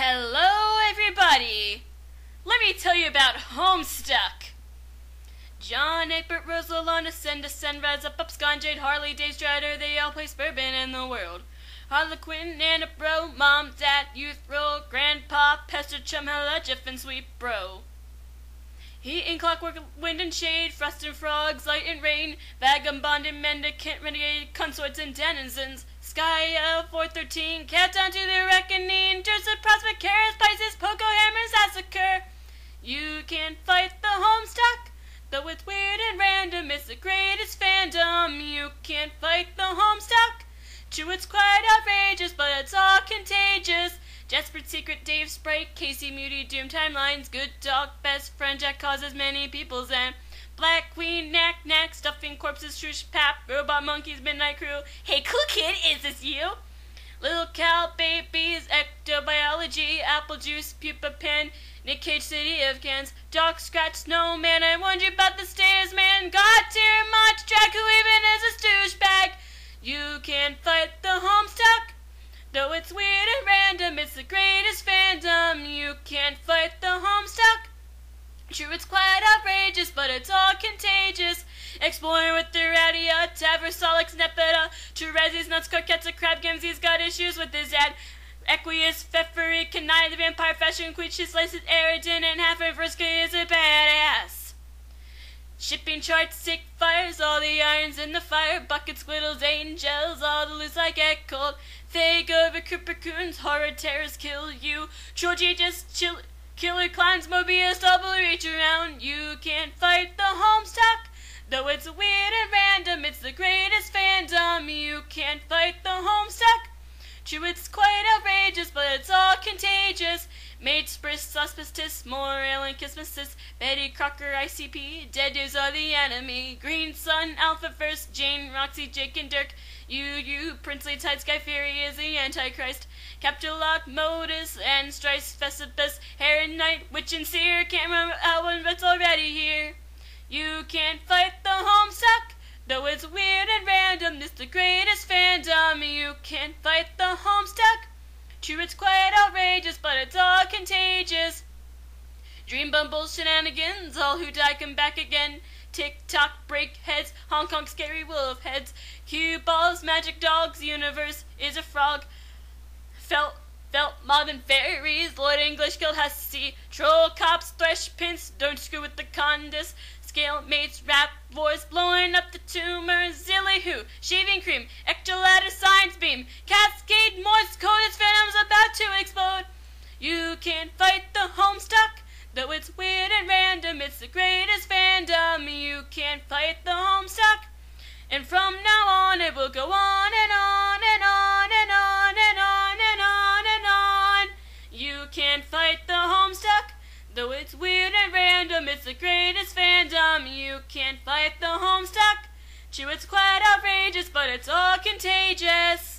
Hello, everybody! Let me tell you about Homestuck. John, Egbert, Rose, Lalonde, Send, Send, Rise Up, Up, Scon, Jade, Harley, Dave Strider, they all play Bourbon in the world. Harlequin, Nana, Bro, Mom, Dad, Youth, Roll, Grandpa, Pester, Chum, Hella, Jeff, and Sweet Bro. Heat and clockwork, wind and shade, frost and frogs, light and rain, vagabond and mendicant, renegade, consorts and denizens, sky of 413, countdown to the reckoning, Joseph, Prospect, Karis, Pisces, Poco, Hammers, Massacre. You can fight the Homestuck, though it's weird and random, it's the greatest fandom. You can't fight the Homestuck. True, it's quite outrageous, but it's all contagious. Jasper Secret, Dave Sprite, Casey Moody, Doom Timelines, Good Dog, Best Friend, Jack causes many people's and Black Queen, Corpses, Shush Pap, Robot Monkeys, Midnight Crew. Hey, cool kid, is this you? Little Cow Babies, Ectobiology, Apple Juice, Pupa Pen, Nick Cage, City of Cans, Doc Scratch, Snowman. I warned you about the stairs, man. God tier much, Jack, who even is a douchebag. You can't fight the Homestuck. Though it's weird and random, it's the greatest fandom. You can't fight the Homestuck. True, it's quite outrageous, but it's all contagious. Exploring with the Radia, Taversolix, Nepeta, Terezi's nuts, Carquetza, Crab Games, he's got issues with his dad. Equius, Feferi, Kanaya, the vampire fashion queen, she slices Eridan, and half of Vriska is a badass. Shipping charts, sick fires, all the irons in the fire, buckets, squiddles, angels, all the loose I get cold. Fake over Raccoons, horror terrors kill you. Georgie just chill, killer clowns, Mobius, double reach around. You can't fight the Homestuck, though it's a weird and random. It's the greatest fandom. You can't fight the Homestuck. True, it's quite outrageous, but it's all contagious. Mates, Briss, Auspicious, Morale, and Kismesis, Betty Crocker, ICP, Dead News are the enemy, Green Sun, Alpha First, Jane, Roxy, Jake, and Dirk, you, you, Princely Tide, Sky Fury is the Antichrist, Captchalogue, Modus, and Strice, Fesipus, Heron Knight, Witch and Seer, one, but it's already here. You can't fight the Homestuck, though it's weird and random, it's the greatest fandom, you can't fight the Homestuck. True, it's quite outrageous, but it's all contagious. Dream bumbles, shenanigans, all who die come back again. Tick tock, break heads, Hong Kong scary wolf heads. Cue balls, magic dogs, universe is a frog. Felt, felt, modern fairies, Lord English to see. Troll cops, thresh pins, don't screw with the Condesce. Scale mates, rap wars, blowing up the tumor. Zilly who, shaving cream, ectoladder, science beam. Cascade, Morse code, its venom's about to explode. You can't fight the Homestuck, though it's weird and random. It's the greatest fandom. You can't fight the Homestuck. And from now on, it will go on and on and on and on and on and on and on. You can't fight though it's weird and random. It's the greatest fandom. You can't fight the Homestuck. True, it's quite outrageous, but it's all contagious.